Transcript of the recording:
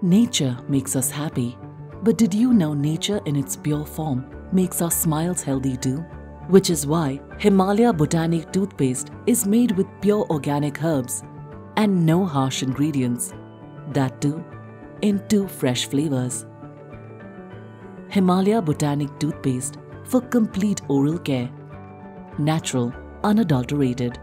Nature makes us happy. But did you know nature in its pure form makes our smiles healthy too? Which is why Himalaya Botanique Toothpaste is made with pure organic herbs and no harsh ingredients. That too, in two fresh flavors. Himalaya Botanique Toothpaste for complete oral care. Natural, unadulterated